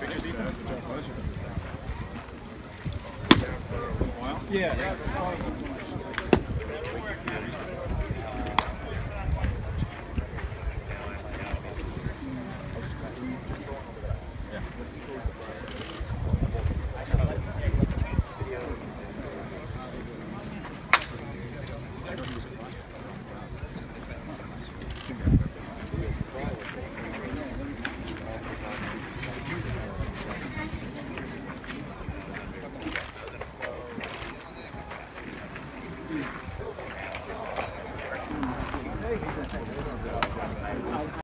be. Yeah.